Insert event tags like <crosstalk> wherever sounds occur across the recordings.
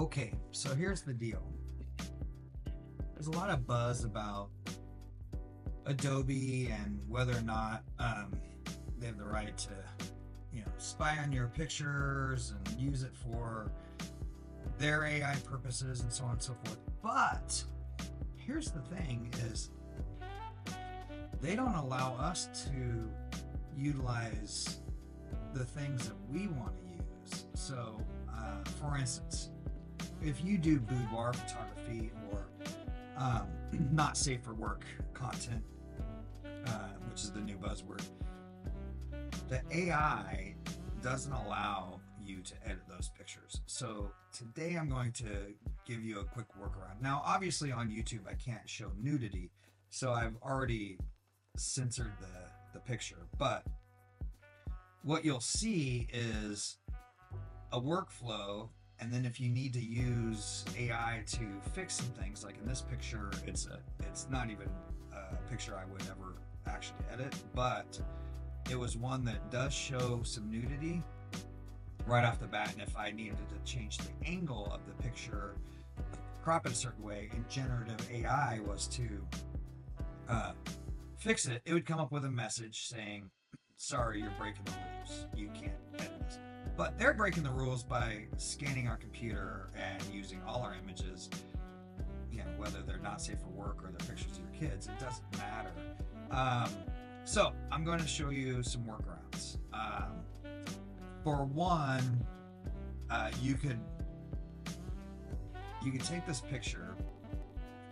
Okay, so here's the deal. There's a lot of buzz about Adobe and whether or not um, they have the right to, you know, spy on your pictures and use it for their AI purposes and so on and so forth. But here's the thing: is they don't allow us to utilize the things that we want to use. So, uh, for instance, if you do boudoir photography or um, <clears throat> not safe for work content, uh, which is the new buzzword, the AI doesn't allow you to edit those pictures. So today I'm going to give you a quick workaround. Now, obviously on YouTube I can't show nudity, so I've already censored the, the picture, but what you'll see is a workflow and then if you need to use AI to fix some things, like in this picture, it's a it's not even a picture I would ever actually edit, but it was one that does show some nudity right off the bat. And if I needed to change the angle of the picture, crop it a certain way, and generative AI was to uh, fix it, it would come up with a message saying, "Sorry, you're breaking the rules. You can't edit this." But they're breaking the rules by scanning our computer and using all our images. You know, whether they're not safe for work or they're pictures of your kids, it doesn't matter. Um, so I'm going to show you some workarounds. Um, for one, uh, you could you could take this picture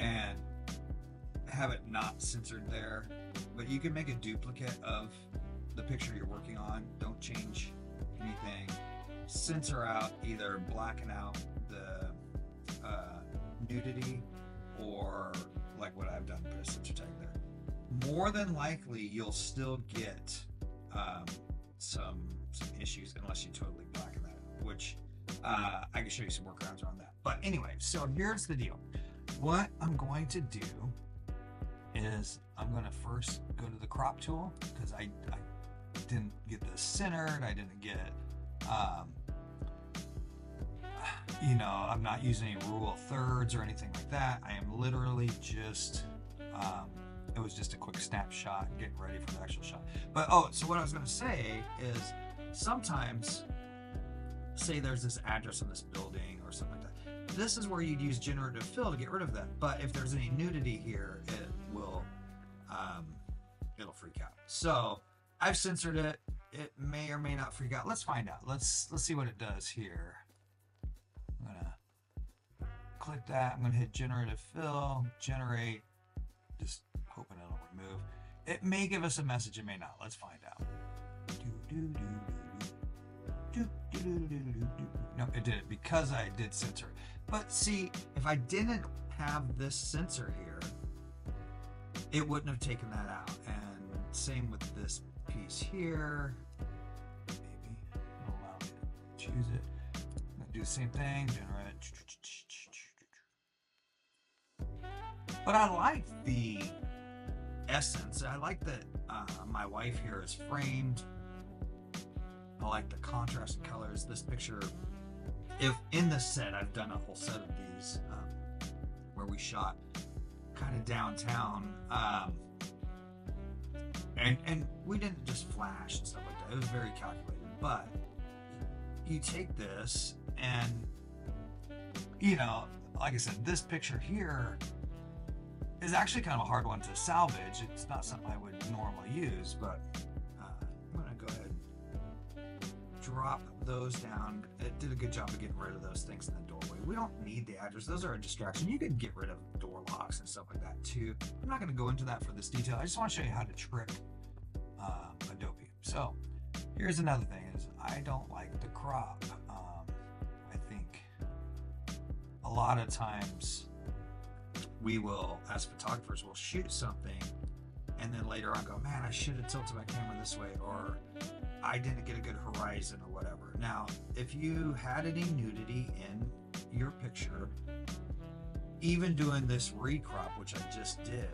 and have it not censored there, but you can make a duplicate of the picture you're working on. Don't change anything, censor out either blacken out the uh, nudity or like what I've done, put a censor tag there. More than likely, you'll still get um, some some issues unless you totally blacken that, which uh, I can show you some workarounds around that. But anyway, so here's the deal. What I'm going to do is I'm going to first go to the crop tool because I, I didn't get this centered. I didn't get, um, you know, I'm not using any rule of thirds or anything like that. I am literally just, um, it was just a quick snapshot, getting ready for the actual shot. But oh, so what I was going to say is sometimes, say there's this address on this building or something like that. This is where you'd use generative fill to get rid of that. But if there's any nudity here, it will, um, it'll freak out. So I've censored it. It may or may not freak out. Let's find out. Let's let's see what it does here. I'm gonna click that. I'm gonna hit generative fill, generate. Just hoping it'll remove. It may give us a message. It may not. Let's find out. No, it didn't because I did censor. But see, if I didn't have this censor here, it wouldn't have taken that out. And same with this piece here. Maybe it'll allow me to choose it. Do the same thing, generate. But I like the essence. I like that uh, my wife here is framed. I like the contrast of colors. This picture, if in the set, I've done a whole set of these um, where we shot kind of downtown. Um, and and we didn't just flash and stuff like that. It was very calculated. But you take this and you know, like I said, this picture here is actually kind of a hard one to salvage. It's not something I would normally use, but uh, I'm gonna go ahead drop those down. It did a good job of getting rid of those things in the doorway. We don't need the address. Those are a distraction. You can get rid of door locks and stuff like that too. I'm not going to go into that for this detail. I just want to show you how to trick uh, Adobe. So here's another thing is I don't like the crop. Um, I think a lot of times we will, as photographers, will shoot something and then later on go, man, I should have tilted my camera this way or I didn't get a good horizon or whatever. Now, if you had any nudity in your picture, even doing this recrop, which I just did,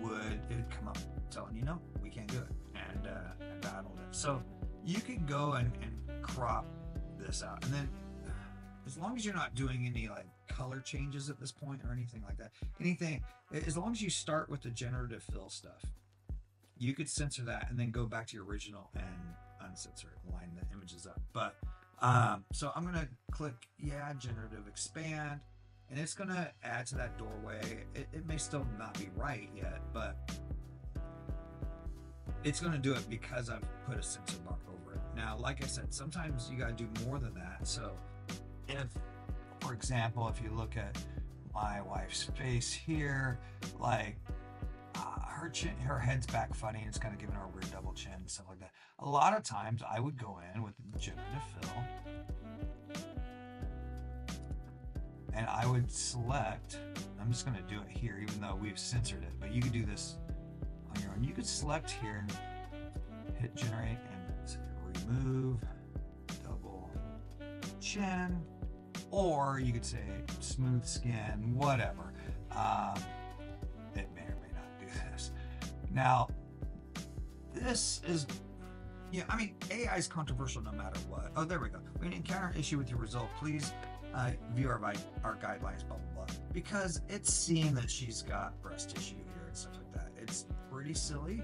would it would come up telling you no, we can't do it, and uh, and battled it. So you could go and, and crop this out, and then as long as you're not doing any like color changes at this point or anything like that, anything, as long as you start with the generative fill stuff, you could censor that and then go back to your original and uncensor it, line the images up. But um, so I'm gonna click yeah, generative expand, and it's gonna add to that doorway. It, it may still not be right yet, but it's gonna do it because I've put a censor bar over it. Now, like I said, sometimes you gotta do more than that. So if, for example, if you look at my wife's face here, like uh, her chin, her head's back funny, and it's kind of giving her a weird double chin and stuff like that. A lot of times, I would go in with generative fill, and I would select. I'm just going to do it here, even though we've censored it. But you could do this your. You could select here and hit generate and remove double chin or you could say smooth skin, whatever. Um, it may or may not do this. Now, this is, yeah, I mean, AI is controversial no matter what. Oh, there we go. When you encounter an issue with your result, please uh, view our, our guidelines, blah, blah, blah. Because it's seeing that she's got breast tissue here and stuff like that. Pretty silly.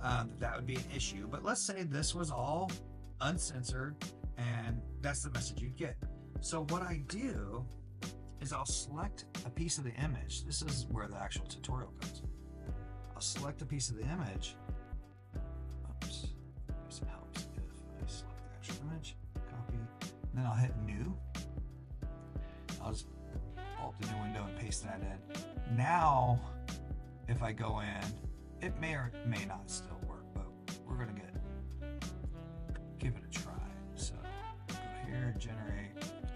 Um, that would be an issue. But let's say this was all uncensored and that's the message you'd get. So what I do is I'll select a piece of the image. This is where the actual tutorial goes. I'll select a piece of the image. Oops, this helps if I select the actual image, copy, then I'll hit new. I'll just up the new window and paste that in. Now, if I go in, it may or may not still work, but we're gonna get give it a try. So go here, generate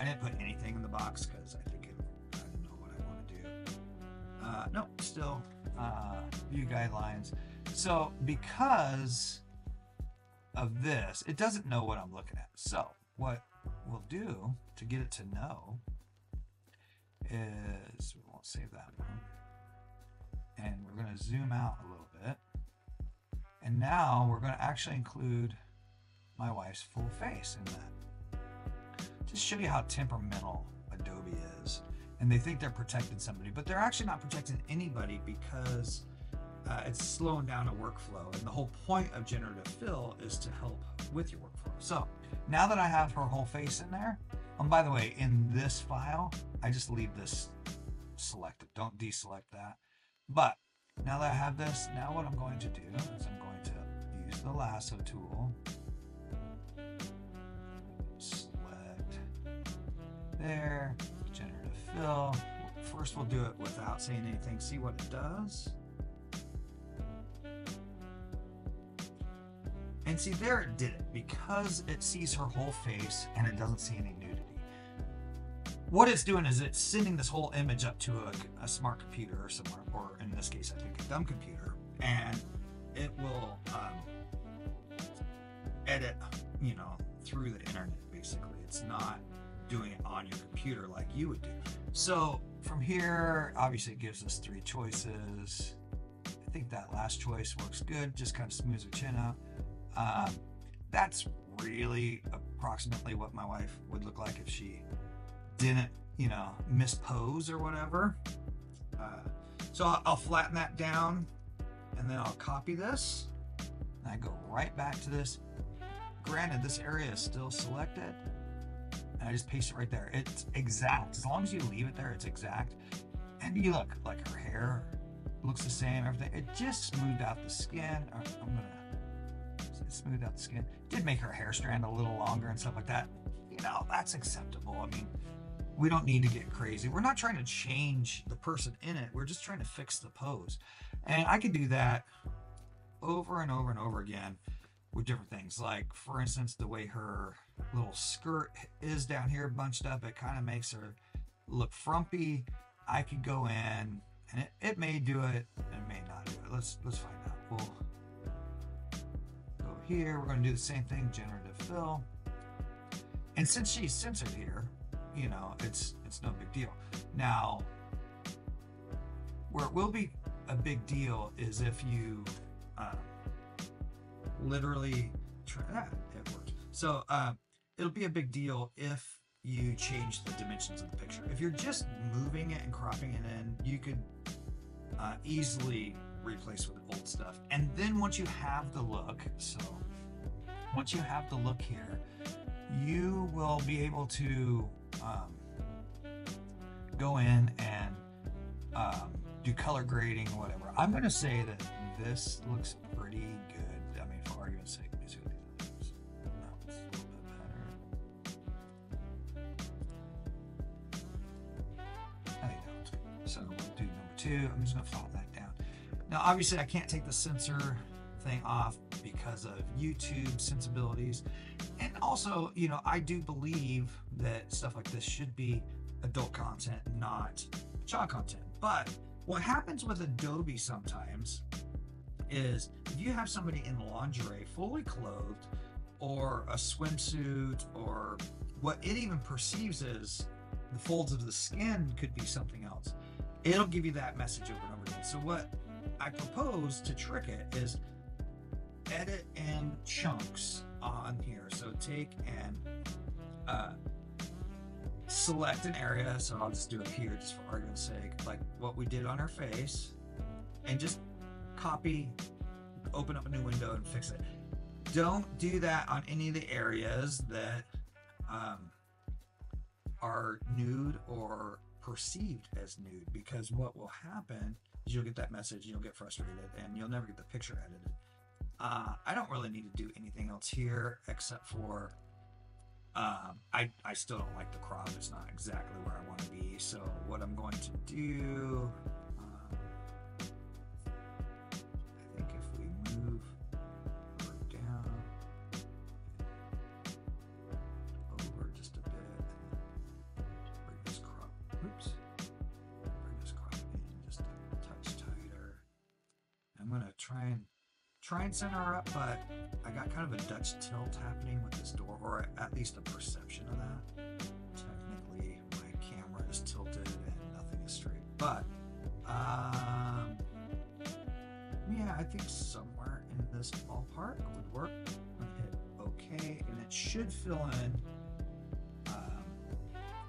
I didn't put anything in the box because I think it, I don't know what I want to do. Uh, no, still uh, view guidelines. So because of this, it doesn't know what I'm looking at. So what we'll do to get it to know is we won't save that one. And we're going to zoom out a little bit. And now we're going to actually include my wife's full face in that just show you how temperamental Adobe is. And they think they're protecting somebody, but they're actually not protecting anybody because uh, it's slowing down a workflow. And the whole point of generative fill is to help with your workflow. So now that I have her whole face in there, and by the way, in this file, I just leave this selected. Don't deselect that. But now that I have this, now what I'm going to do is I'm going to use the lasso tool Select there, generative fill. First we'll do it without saying anything, see what it does. And see there it did it because it sees her whole face and it doesn't see any nudity. What it's doing is it's sending this whole image up to a, a smart computer or somewhere, this case I think a dumb computer, and it will um, edit, you know, through the internet basically. It's not doing it on your computer like you would do. So from here, obviously it gives us three choices. I think that last choice works good, just kind of smooths her chin out. Um, that's really approximately what my wife would look like if she didn't, you know, mispose or whatever. So I'll, I'll flatten that down and then I'll copy this. And I go right back to this. Granted, this area is still selected, and I just paste it right there. It's exact. As long as you leave it there, it's exact. And you look like her hair looks the same, everything. It just smoothed out the skin. Uh, I'm gonna smooth out the skin. Did make her hair strand a little longer and stuff like that. You know, that's acceptable. I mean, we don't need to get crazy. We're not trying to change the person in it. We're just trying to fix the pose. And I could do that over and over and over again with different things. Like, for instance, the way her little skirt is down here bunched up. It kind of makes her look frumpy. I could go in and it, it may do it, it may not do it. Let's let's find out. We'll go here. We're going to do the same thing, generative fill. And since she's censored here, you know, it's it's no big deal. Now, where it will be a big deal is if you uh, literally try that. Ah, it worked. So uh, it'll be a big deal if you change the dimensions of the picture. If you're just moving it and cropping it in, you could uh, easily replace with old stuff. And then once you have the look, so once you have the look here, you will be able to um, go in and um, do color grading or whatever. I'm going to say that this looks pretty good. I mean, for argument's sake, let me see what these others. No, it's a little bit better. I think that looks good. So we'll do number two. I'm just going to flatten that down. Now, obviously, I can't take the censor thing off because of YouTube sensibilities. Also, you know, I do believe that stuff like this should be adult content, not child content. But what happens with Adobe sometimes is if you have somebody in lingerie, fully clothed, or a swimsuit, or what it even perceives as the folds of the skin could be something else, it'll give you that message over and over again. So, what I propose to trick it is edit in chunks on here. So, take and uh, select an area. So, I'll just do it here just for argument's sake, like what we did on our face, and just copy, open up a new window and fix it. Don't do that on any of the areas that um, are nude or perceived as nude because what will happen is you'll get that message, you'll get frustrated, and you'll never get the picture edited. Uh, I don't really need to do anything else here except for um, I, I still don't like the crop. It's not exactly where I want to be. So what I'm going to do try and center her up, but I got kind of a Dutch tilt happening with this door, or at least a perception of that. Technically, my camera is tilted and nothing is straight, but um, yeah, I think somewhere in this ballpark would work. hit OK, and it should fill in um,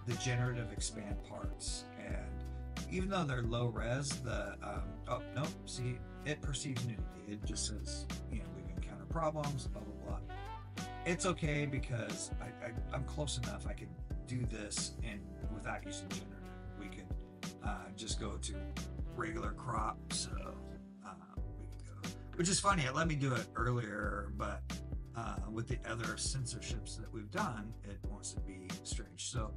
the generative expand parts. And even though they're low res, the um, oh no, see it perceives nudity. It just says, you know, we've encountered problems, blah blah blah. It's okay because I, I am close enough. I can do this and without using generative. We could uh, just go to regular crop. So uh, we could go, which is funny. It let me do it earlier, but uh, with the other censorships that we've done, it wants to be strange. So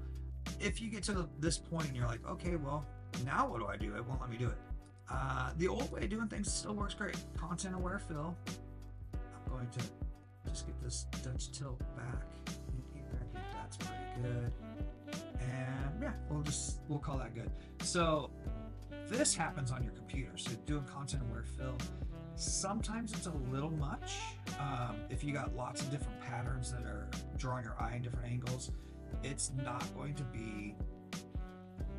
if you get to this point and you're like, okay, well, now what do I do? It won't let me do it. Uh, the old way of doing things still works great. Content aware fill. I'm going to just get this Dutch tilt back in here. That's pretty good. And yeah, we'll just we'll call that good. So this happens on your computer. So doing content aware fill. Sometimes it's a little much. Um, if you got lots of different patterns that are drawing your eye in different angles, it's not going to be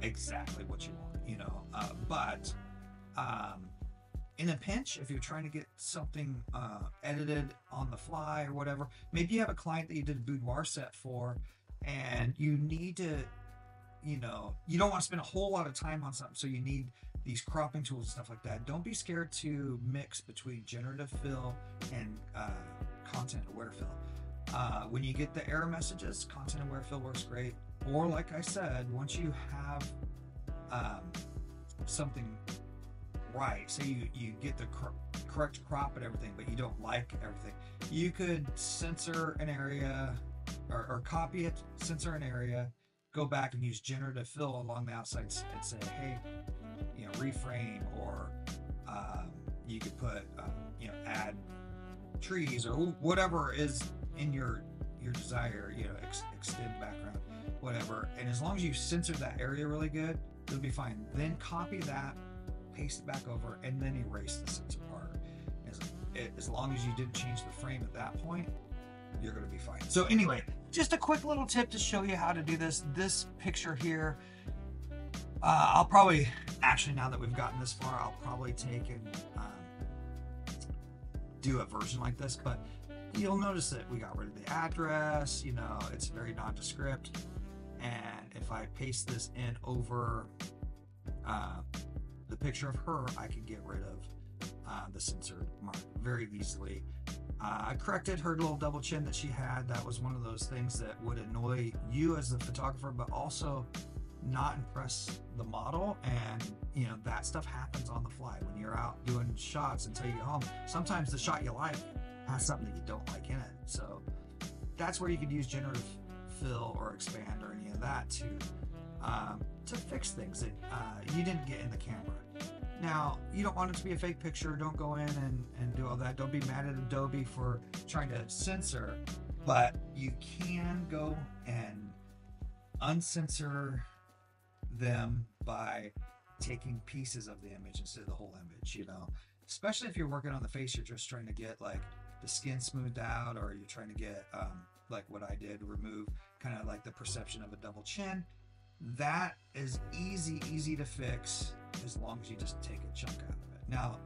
exactly what you want, you know. Uh, but um, in a pinch, if you're trying to get something uh, edited on the fly or whatever, maybe you have a client that you did a boudoir set for, and you need to, you know, you don't want to spend a whole lot of time on something, so you need these cropping tools and stuff like that. Don't be scared to mix between generative fill and uh, content aware fill. Uh, when you get the error messages, content aware fill works great. Or, like I said, once you have um, something right, say you, you get the cor- correct crop and everything, but you don't like everything, you could censor an area or, or copy it, censor an area, go back and use generative fill along the outside and say, hey, you know, reframe, or um, you could put, uh, you know, add trees or whatever is in your your desire, you know, ex- extend background, whatever. And as long as you censor that area really good, it'll be fine. Then copy that paste it back over, and then erase the censor part. As, as long as you didn't change the frame at that point, you're going to be fine. So anyway, just a quick little tip to show you how to do this. This picture here, uh, I'll probably, actually now that we've gotten this far, I'll probably take and um, do a version like this, but you'll notice that we got rid of the address, you know, it's very nondescript. And if I paste this in over uh, the picture of her, I could get rid of uh, the censored mark very easily. Uh, I corrected her little double chin that she had. That was one of those things that would annoy you as the photographer, but also not impress the model. And, you know, that stuff happens on the fly when you're out doing shots until you get home. Sometimes the shot you like has something that you don't like in it. So that's where you could use generative fill or expand or any of that to um, to fix things that uh, you didn't get in the camera. Now, you don't want it to be a fake picture. Don't go in and, and do all that. Don't be mad at Adobe for trying to censor, but you can go and uncensor them by taking pieces of the image instead of the whole image, you know. Especially if you're working on the face, you're just trying to get like the skin smoothed out, or you're trying to get um, like what I did, remove kind of like the perception of a double chin. That is easy, easy to fix as long as you just take a chunk out of it. Now,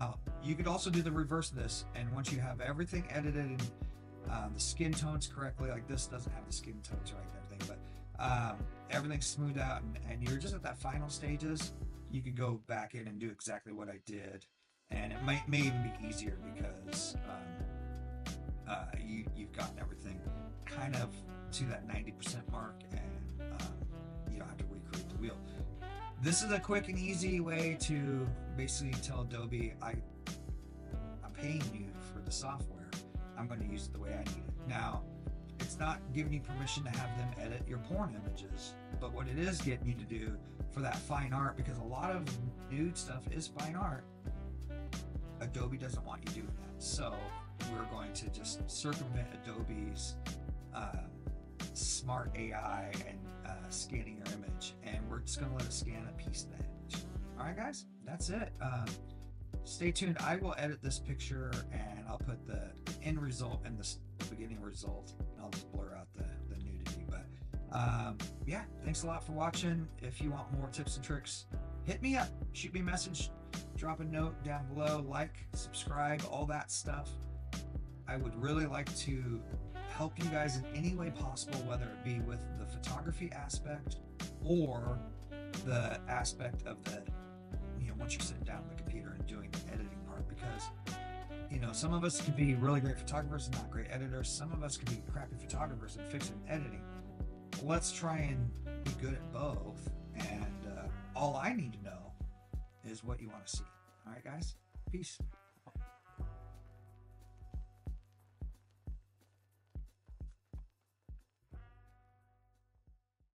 uh, you could also do the reverse of this, and once you have everything edited and uh, the skin tones correctly, like this doesn't have the skin tones right and everything, but um, everything's smoothed out, and, and you're just at that final stages, you could go back in and do exactly what I did, and it might may even be easier because um, uh, you you've gotten everything kind of to that 90% mark and um, you don't have to recreate the wheel. This is a quick and easy way to basically tell Adobe, I, I'm paying you for the software. I'm going to use it the way I need it. Now, it's not giving you permission to have them edit your porn images, but what it is getting you to do for that fine art, because a lot of nude stuff is fine art, Adobe doesn't want you doing that. So we're going to just circumvent Adobe's uh, smart AI and uh, scanning your image, and we're just going to let it scan a piece of the image. All right, guys, that's it. Um, stay tuned. I will edit this picture and I'll put the end result and the beginning result. And I'll just blur out the, the nudity. But um, yeah, thanks a lot for watching. If you want more tips and tricks, hit me up. Shoot me a message. Drop a note down below. Like, subscribe, all that stuff. I would really like to help you guys in any way possible, whether it be with the photography aspect or the aspect of the, you know, once you're sitting down on the computer and doing the editing part, because, you know, some of us can be really great photographers and not great editors. Some of us can be crappy photographers and fix fixing editing. Let's try and be good at both. And uh, all I need to know is what you want to see. All right, guys? Peace.